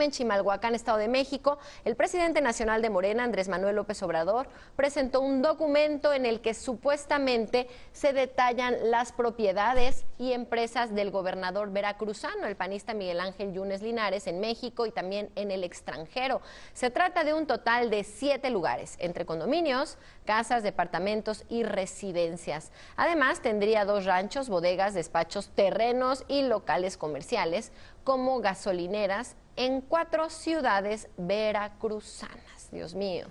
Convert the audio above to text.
En Chimalhuacán, Estado de México, el presidente nacional de Morena, Andrés Manuel López Obrador, presentó un documento en el que supuestamente se detallan las propiedades y empresas del gobernador veracruzano, el panista Miguel Ángel Yunes Linares, en México y también en el extranjero. Se trata de un total de siete lugares, entre condominios, casas, departamentos y residencias. Además, tendría dos ranchos, bodegas, despachos, terrenos y locales comerciales, como gasolineras en cuatro ciudades veracruzanas. Dios mío.